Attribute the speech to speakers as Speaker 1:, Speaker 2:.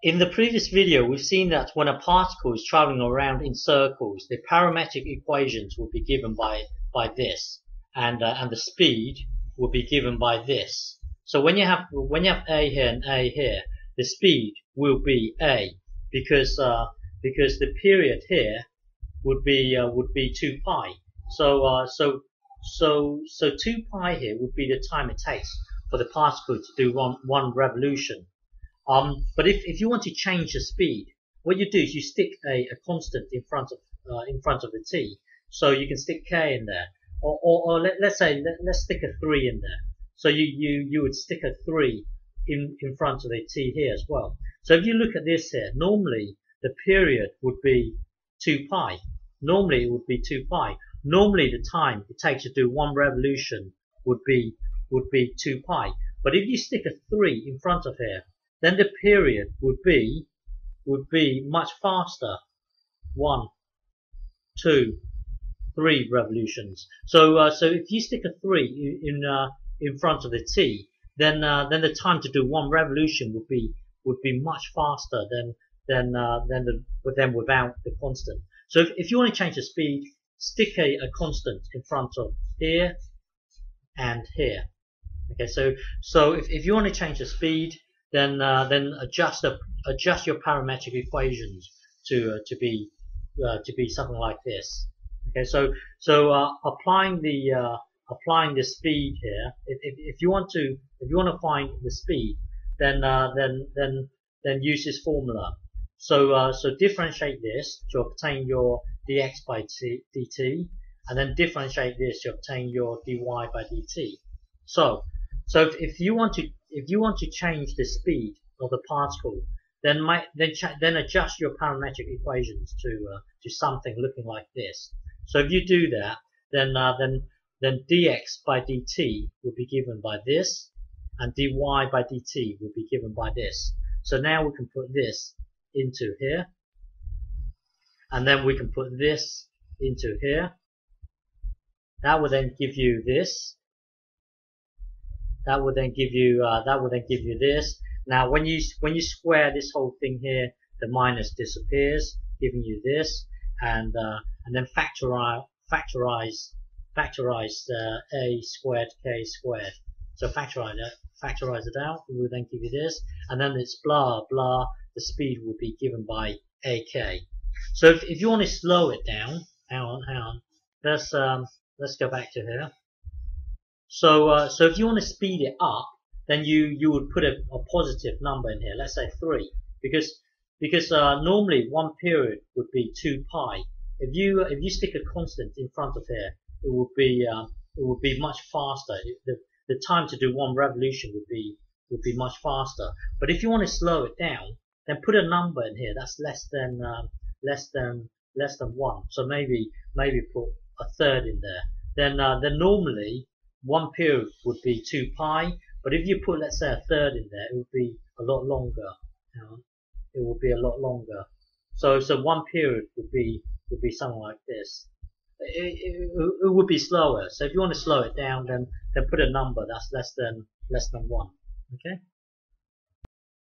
Speaker 1: In the previous video, we've seen that when a particle is traveling around in circles, the parametric equations will be given by, by this, and, uh, and the speed will be given by this. So when you have when you have a here and a here, the speed will be a because uh, because the period here would be uh, would be two pi. So uh, so so so two pi here would be the time it takes for the particle to do one one revolution. Um, but if, if you want to change the speed, what you do is you stick a, a constant in front of uh, in front of the t. So you can stick k in there, or, or, or let, us say let, us stick a three in there. So you, you you would stick a three in in front of the t here as well. So if you look at this here, normally the period would be two pi. Normally it would be two pi. Normally the time it takes to do one revolution would be would be two pi. But if you stick a three in front of here, then the period would be would be much faster. One, two, three revolutions. So uh, so if you stick a three in uh, in front of the t, then uh, then the time to do one revolution would be would be much faster than than uh, than the without the constant. So if, if you want to change the speed, stick a, a constant in front of here and here. Okay, so so if, if you want to change the speed, then uh, then adjust the, adjust your parametric equations to uh, to be uh, to be something like this. Okay, so so uh, applying the uh, applying the speed here. If, if, if, you want to if you want to find the speed, then uh, then then then use this formula. So so differentiate this to obtain your dx by t, dt, and then differentiate this to obtain your dy by dt. So so if, if you want to if you want to change the speed of the particle, then my, then then adjust your parametric equations to uh, to something looking like this. So if you do that, then uh, then then dx by dt will be given by this, and dy by dt will be given by this. So now we can put this into here, and then we can put this into here. That will then give you this, that will then give you uh, that will then give you this. Now when you when you square this whole thing here, the minus disappears, giving you this, and uh, and then factorize factorize factorize uh, a squared k squared. So factorize it, factorize it out, it will then give you this, and then it's blah blah. The speed will be given by ak. So if, if you want to slow it down, hang on, hang on. Let's um, let's go back to here. So, uh, so if you want to speed it up, then you, you would put a, a positive number in here. Let's say three, because because uh, normally one period would be two pi. If you if you stick a constant in front of here, it would be uh, it would be much faster. The the time to do one revolution would be would be much faster. But if you want to slow it down, then put a number in here that's less than um, less than less than one. So maybe maybe put a third in there. Then uh, then normally one period would be 2 pi, but if you put, let's say, a third in there, it would be a lot longer. You know? It would be a lot longer. So, so one period would be would be something like this. It, it, it, would be slower. So if you want to slow it down, then then put a number that's less than less than one. Okay.